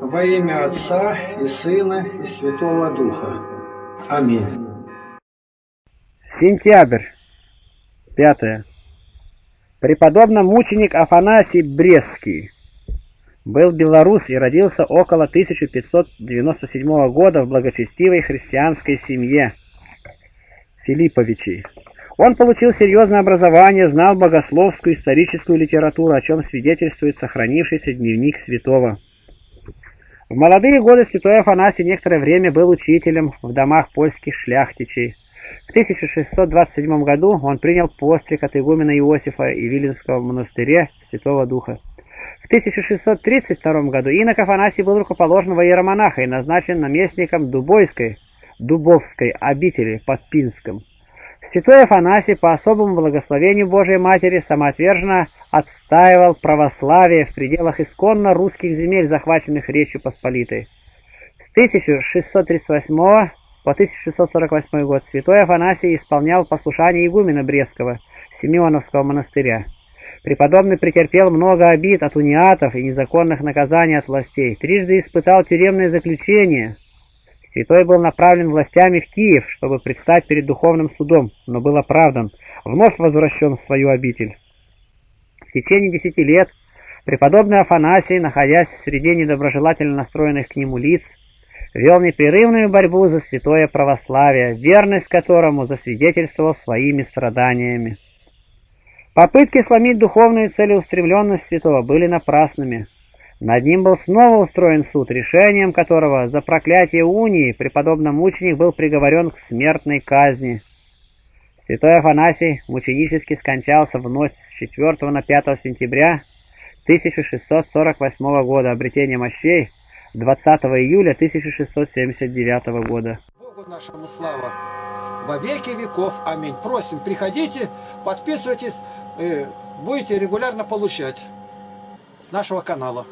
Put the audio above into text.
Во имя Отца и Сына и Святого Духа. Аминь. Сентябрь. Пятое. Преподобный мученик Афанасий Брестский был белорус и родился около 1597 года в благочестивой христианской семье Филипповичей. Он получил серьезное образование, знал богословскую историческую литературу, о чем свидетельствует сохранившийся дневник святого. В молодые годы святой Афанасий некоторое время был учителем в домах польских шляхтичей. В 1627 году он принял постриг от игумена Иосифа и Виленского монастыря Святого Духа. В 1632 году инок Афанасий был рукоположен во иеромонаха и назначен наместником Дубойской, Дубовской обители под Пинском. Святой Афанасий по особому благословению Божией Матери самоотверженно отстаивал православие в пределах исконно русских земель, захваченных Речью Посполитой. С 1638 по 1648 год святой Афанасий исполнял послушание игумена Брестского, Симеоновского монастыря. Преподобный претерпел много обид от униатов и незаконных наказаний от властей, трижды испытал тюремное заключение. Святой был направлен властями в Киев, чтобы предстать перед духовным судом, но был оправдан, вновь возвращен в свою обитель. В течение десяти лет преподобный Афанасий, находясь среди недоброжелательно настроенных к нему лиц, вел непрерывную борьбу за святое православие, верность которому засвидетельствовал своими страданиями. Попытки сломить духовную целеустремленность святого были напрасными. Над ним был снова устроен суд, решением которого за проклятие унии преподобный мученик был приговорен к смертной казни. Святой Афанасий мученически скончался в ночь 4 на 5 сентября 1648 года, обретение мощей 20 июля 1679 года. Богу нашему слава во веки веков. Аминь. Просим, приходите, подписывайтесь, э, будете регулярно получать с нашего канала.